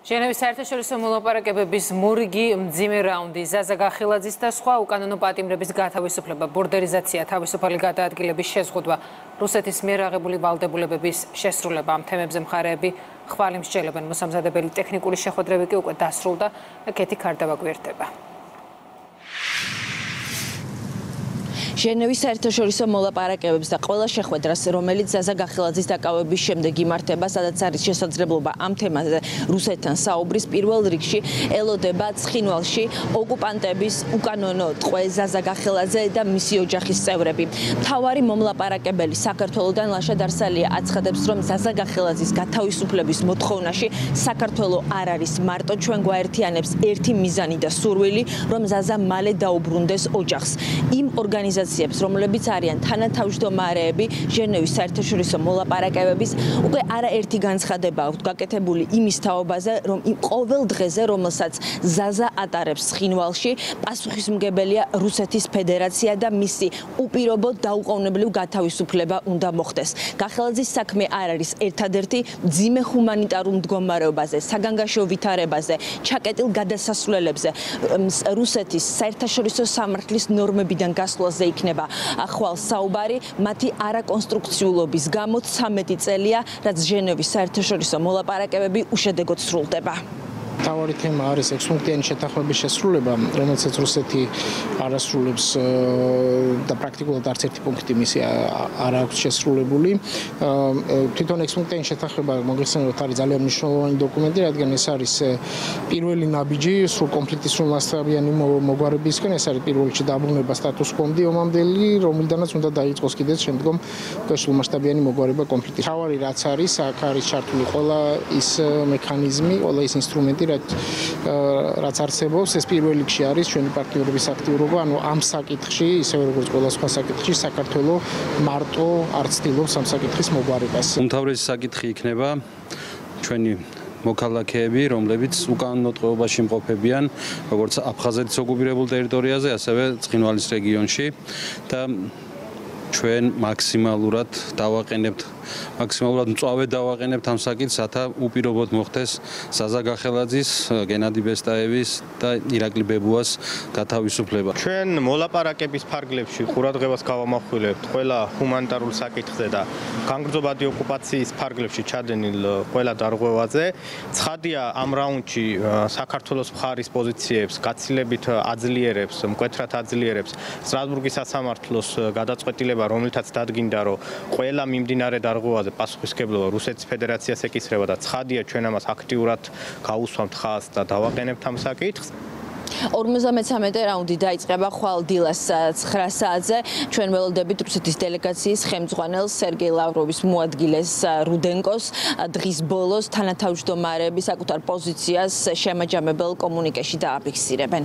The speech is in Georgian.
ჟენევის საერთაშორისო მოლაპარაკებების მორიგი მძიმე რაუნდი. ზაზა გახილაძის და სხვა უკანონო პატიმრების გათავისუფლება. ბორდერიზაცია თავისუფალი გადაადგილების შეზღუდვა რუსეთის მიერ აღებული ვალდებულებების შესრულება. ამ თემებზე მხარეები ხვალ იმსჯელებენ მოსამზადებელი ტექნიკური შეხვედრები კი უკვე დასრულდა. და კეთი ქარდავა ჟენევის საერთაშორისო მოლაპარაკებებს და ყველა შეხვედრას, რომელიც ზაზა გახელაძის დაკავების შემდეგ იმართება, სადაც არის შესაძლებლობა ამ თემაზე რუსეთთან საუბრის პირველ რიგში ელოდება ცხინვალში ოკუპანტების უკანონო ტყვე ზაზა გახელაძე და მისი ოჯახის წევრები. მთავარი მომლაპარაკებელი საქართველოსდან ლაშა დარსალია აცხადებს, რომ ზაზა გახელაძის გათავისუფლების მოთხოვნაში საქართველოს არ არის მარტო ჩვენ გვაერთიანებს ერთი მიზანი და სურვილი, რომ ზაზა მალე დაუბრუნდეს ოჯახს. იმ ორგანიზაციას ორგანიზაციებს, რომლებიც არიან თანათავმჯდომარეები ჟენევის საერთაშორისო მოლაპარაკებების, უკვე არაერთი განცხადება აქვს გაკეთებული იმის თაობაზე, რომ იმ ყოველ დღეზე, რომელსაც ზაზა ატარებს ხინვალში, პასუხისმგებელია რუსეთის ფედერაცია და მისი უპირობო დაუყოვნებლივ გათავისუფლება უნდა მოხდეს. გახელაძის საქმე არ არის ერთადერთი ძიმე ჰუმანიტარულ მდგომარეობაზე, საგანგაშო ვითარებაზე, ჩაკეტილ გადასასვლელებზე, რუსეთის საერთაშორისო სამართლის ნორმებიდან გასვლაზე იქნება. ახვალ საუბარი მათი არაკონსტრუქციულობის გამო 13 წელია რაც ჟენევის საერთაშორისო მოლაპარაკებები უშედეგოდ სრულდება თავარი თემა არის ექსპუნქტიანი შეთანხმების შესრულება, რომელსაც რუსეთი არასრულებს და პრაქტიკულად არც ერთი პუნქტი მისი არ აქვს შესრულებული. თვითონ ექსპუნქტიანი შეთანხმება მოგხსენებათ არის ძალიან მნიშვნელოვანი დოკუმენტი, რადგან ეს არის პირველი ნაბიჯი სულ კონფლიქტის სულ მასშტაბიანი მოგვარებისკენ, ეს არის პირველ რიგში დაბრუნება სტატუს კვონდი ომამდელი, რომლიდანაც უნდა დაიწყოს კიდეც შემდგომ სულ მასშტაბიანი მოგვარება კონფლიქტის. თავარი რაც არის, აქ არის ჩართული ყველა ის მექანიზმი, ყველა ის ინსტრუმენტი, რაც რაც არსებობს, ეს პირველ რიგში არის ჩვენი პარტნიორების აქტიურობა, ანუ ამ საკითხში, ისევე როგორც ყველა სხვა საკითხში, საქართველოს მარტო არ ცდილობს ამ საკითხის მოგვარებას. უმთავრესი საკითხი იქნება ჩვენი მოქალაქეები, რომლებიც უკანონო ტყვეობაში მყოფებიან, როგორც აფხაზეთის ოკუპირებულ ტერიტორიაზე, ასევე ცხინვალის რეგიონში და ჩვენ მაქსიმალურად დავაყენებთ მაქსიმალურად მწვავე დავაყენებთ ამ საკითხს, რათა უპირობოდ მოხდეს საზა გახელაძის, გენადი ბესტაევის და ირაკლი ბებუას გათავისუფლება. ჩვენ მოლაპარაკების ფარგლებში ყურადღებას გავამახვილებთ ყველა ჰუმანიტარულ საკითხზე და განგრძობადი ოკუპაციის ფარგლებში ჩადენილ ყველა დარღვევაზე. ცხადია ამ რაუნდში საქართველოს მხარის პოზიციებს გაცილებით აძლიერებს, მკვეთრად აძლიერებს სტრასბურგის სასამართლოს გადაწყვეტილება, რომელთაც დადგინდა, რომ ყველა მიმდინარე დარღვევა დარღვევაზე პასუხისგებლობა რუსეთის ფედერაციას ეკისრება და ცხადია ჩვენ ამას აქტიურად გაუსვამთ ხაზს და დავაყენებთ ამ საკითხს 53 რაუნდი დაიწყება ხვალ დილას 9 საათზე. ჩვენ ველოდებით რუსეთის დელეგაციის ხელმძღვანელ სერგეი ლავროვის მოადგილეს რუდენკოს დღის ბოლოს თანათავმჯდომარეების საკუთარ პოზიციას შემაჯამებელ კომუნიკეში დააფიქსირებენ.